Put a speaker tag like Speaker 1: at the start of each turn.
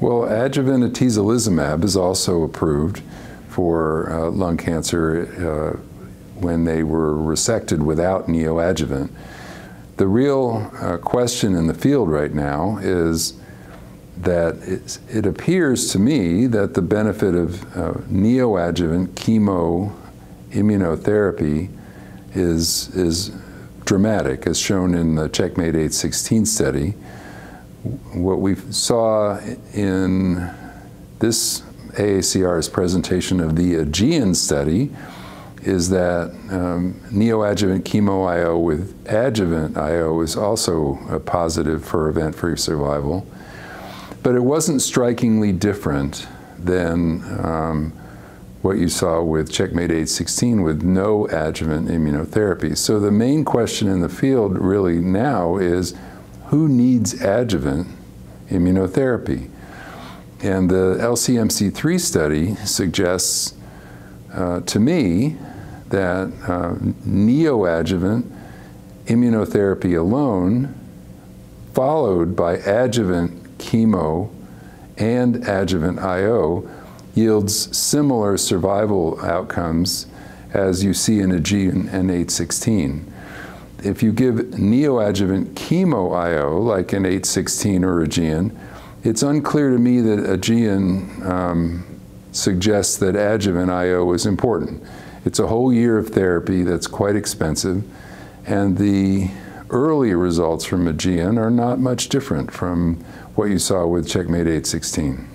Speaker 1: Well, adjuvant atezolizumab is also approved for uh, lung cancer uh, when they were resected without neoadjuvant. The real uh, question in the field right now is that it appears to me that the benefit of uh, neoadjuvant chemo immunotherapy is, is dramatic, as shown in the Checkmate 816 study. What we saw in this AACR's presentation of the Aegean study is that um, neoadjuvant chemo IO with adjuvant IO is also a positive for event-free survival. But it wasn't strikingly different than um, what you saw with Checkmate 816 with no adjuvant immunotherapy. So the main question in the field really now is who needs adjuvant immunotherapy? And the LCMC3 study suggests uh, to me that uh, neoadjuvant immunotherapy alone, followed by adjuvant chemo and adjuvant IO, yields similar survival outcomes as you see in Aegean and 816. If you give neoadjuvant chemo IO, like in 816 or Aegean, it's unclear to me that Aegean um, suggests that adjuvant IO is important. It's a whole year of therapy that's quite expensive, and the early results from Aegean are not much different from what you saw with Checkmate 816.